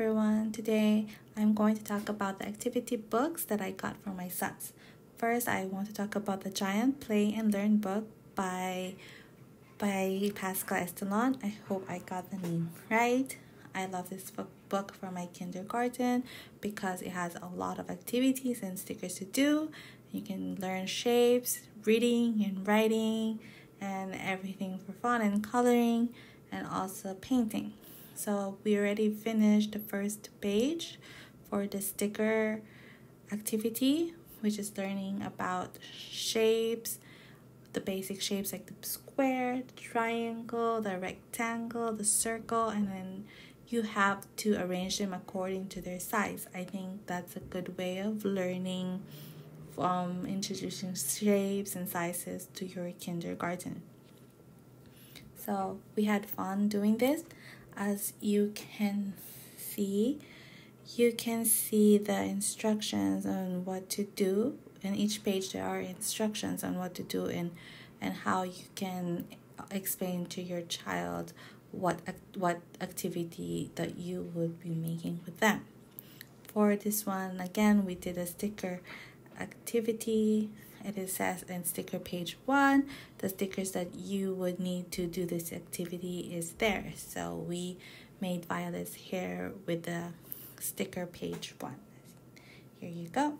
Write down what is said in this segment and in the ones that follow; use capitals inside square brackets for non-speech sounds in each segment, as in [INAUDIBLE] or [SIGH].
Everyone, today I'm going to talk about the activity books that I got for my sons. First, I want to talk about the Giant Play and Learn book by by Pascale Estellon. I hope I got the name right. I love this book, book for my kindergarten because it has a lot of activities and stickers to do. You can learn shapes, reading and writing, and everything for fun and coloring, and also painting. So we already finished the first page for the sticker activity, which is learning about shapes, the basic shapes like the square, the triangle, the rectangle, the circle, and then you have to arrange them according to their size. I think that's a good way of learning from introducing shapes and sizes to your kindergarten. So we had fun doing this as you can see you can see the instructions on what to do. In each page there are instructions on what to do and and how you can explain to your child what what activity that you would be making with them. For this one again we did a sticker activity it says in sticker page one the stickers that you would need to do this activity is there. So we made violet's hair with the sticker page one. Here you go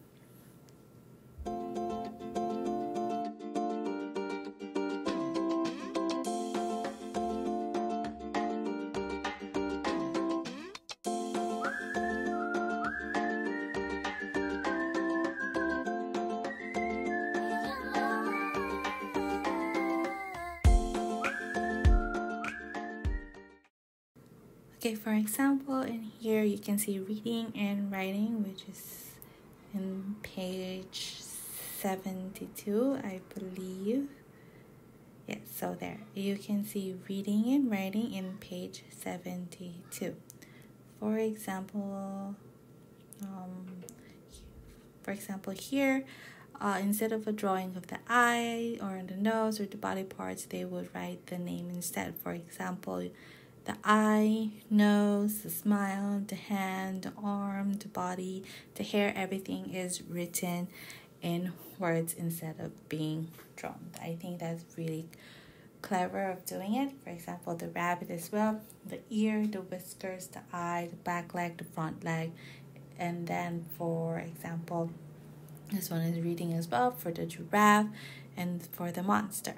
Okay, for example, in here you can see reading and writing, which is in page 72, I believe. Yes, so there. You can see reading and writing in page 72. For example, um, for example here, uh, instead of a drawing of the eye or the nose or the body parts, they would write the name instead. For example, the eye, nose, the smile, the hand, the arm, the body, the hair, everything is written in words instead of being drawn. I think that's really clever of doing it. For example, the rabbit as well, the ear, the whiskers, the eye, the back leg, the front leg. And then for example, this one is reading as well for the giraffe and for the monster.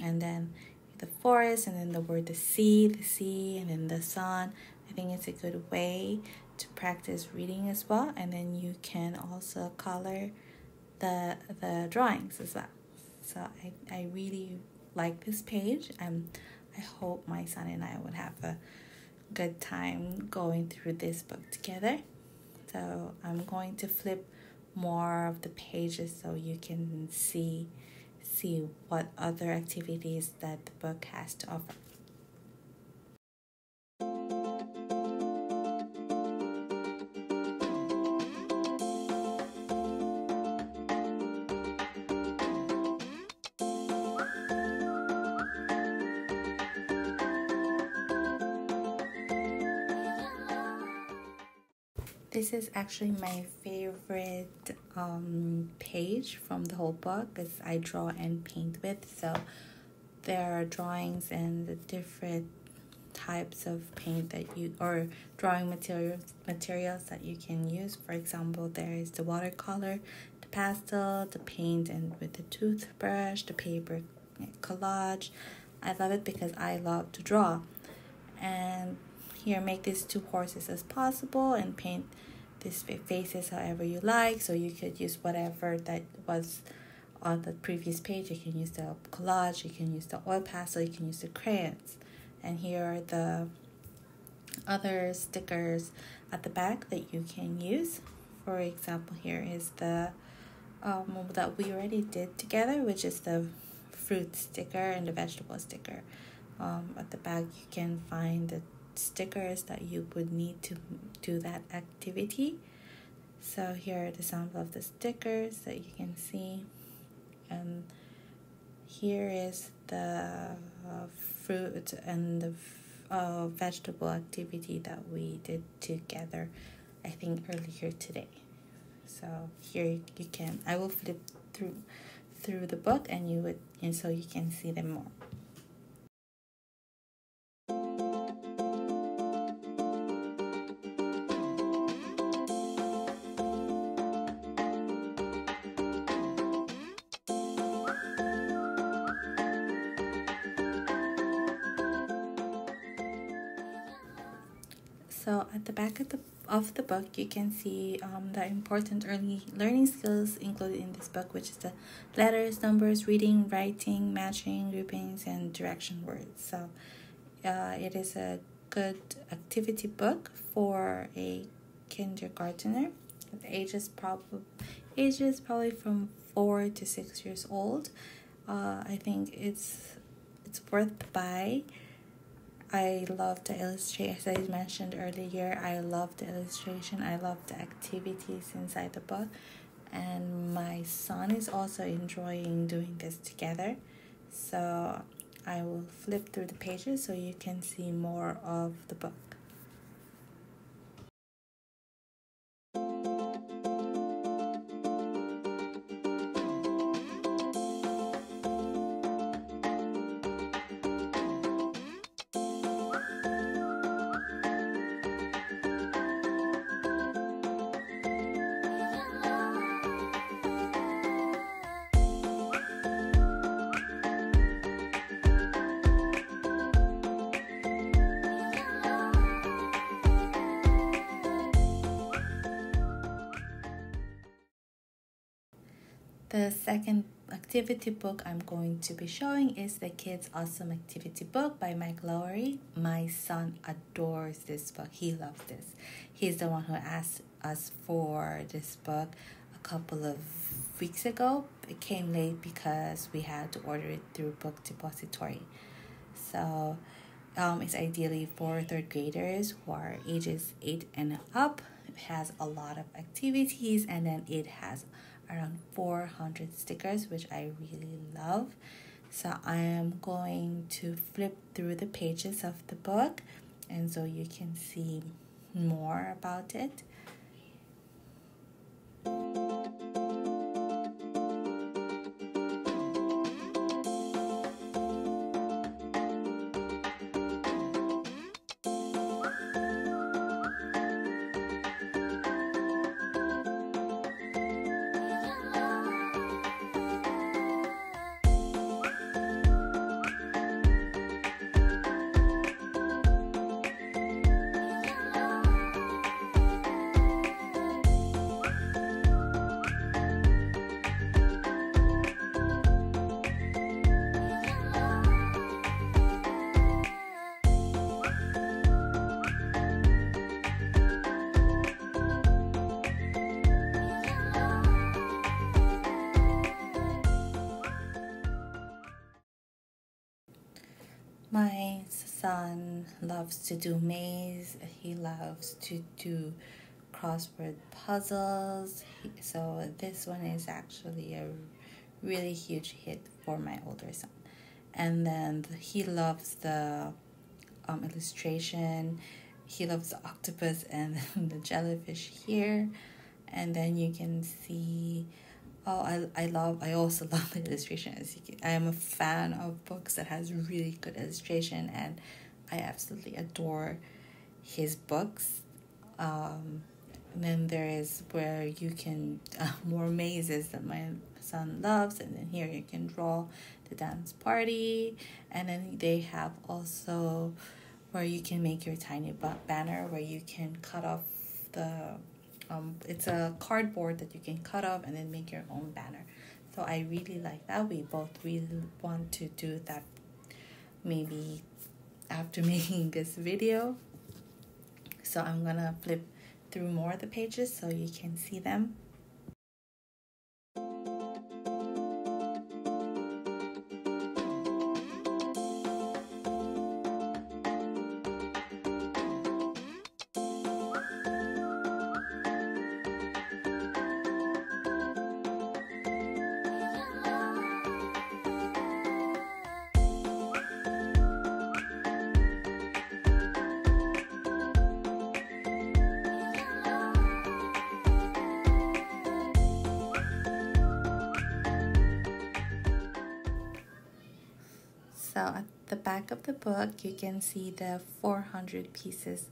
And then the forest and then the word the sea, the sea, and then the sun. I think it's a good way to practice reading as well. And then you can also color the the drawings as well. So I, I really like this page. Um, I hope my son and I would have a good time going through this book together. So I'm going to flip more of the pages so you can see see what other activities that the book has to offer. this is actually my favorite um, page from the whole book because I draw and paint with. So there are drawings and the different types of paint that you or drawing materials materials that you can use. For example, there is the watercolor, the pastel, the paint, and with the toothbrush, the paper collage. I love it because I love to draw, and here make these two horses as possible and paint faces however you like so you could use whatever that was on the previous page. You can use the collage you can use the oil pastel you can use the crayons. And here are the other stickers at the back that you can use. For example here is the um, that we already did together which is the fruit sticker and the vegetable sticker. Um, at the back you can find the stickers that you would need to do that activity. So here are the sample of the stickers that you can see. And here is the uh, fruit and the a vegetable activity that we did together, I think earlier today. So here you can, I will flip through through the book and you would, and so you can see them more. So at the back of the of the book, you can see um, the important early learning skills included in this book, which is the letters, numbers, reading, writing, matching, groupings, and direction words. So uh, it is a good activity book for a kindergartner. The ages probably ages probably from four to six years old. Uh, I think it's it's worth buy. I love the illustration, as I mentioned earlier. I love the illustration. I love the activities inside the book, and my son is also enjoying doing this together. So I will flip through the pages so you can see more of the book. The second activity book I'm going to be showing is the Kids Awesome Activity Book by Mike Lowery. My son adores this book. He loves this. He's the one who asked us for this book a couple of weeks ago. It came late because we had to order it through Book Depository. So um, it's ideally for third graders who are ages 8 and up. It has a lot of activities and then it has around 400 stickers which I really love. So I am going to flip through the pages of the book and so you can see more about it son loves to do maze. He loves to do crossword puzzles. So this one is actually a really huge hit for my older son. And then he loves the um, illustration. He loves the octopus and [LAUGHS] the jellyfish here. And then you can see Oh, I, I love, I also [LAUGHS] love the illustration. As you can, I am a fan of books that has really good illustration and I absolutely adore his books. Um, and then there is where you can, [LAUGHS] uh, more mazes that my son loves. And then here you can draw the dance party. And then they have also where you can make your tiny banner where you can cut off the um, it's a cardboard that you can cut off and then make your own banner. So I really like that. We both really want to do that maybe after [LAUGHS] making this video. So I'm gonna flip through more of the pages so you can see them. So at the back of the book, you can see the 400 pieces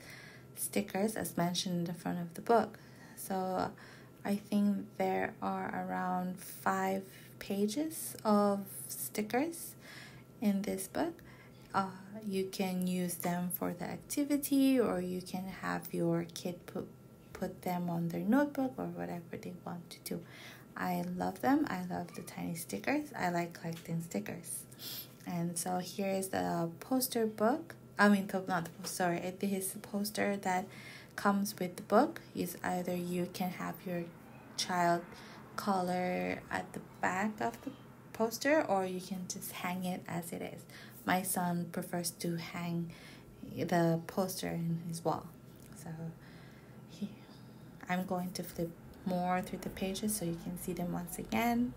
stickers as mentioned in the front of the book. So I think there are around five pages of stickers in this book. Uh, you can use them for the activity or you can have your kid put put them on their notebook or whatever they want to do. I love them. I love the tiny stickers. I like collecting stickers. And so here is the poster book. I mean, not the poster, sorry, it is the poster that comes with the book. Is either you can have your child color at the back of the poster or you can just hang it as it is. My son prefers to hang the poster in his wall. So I'm going to flip more through the pages so you can see them once again.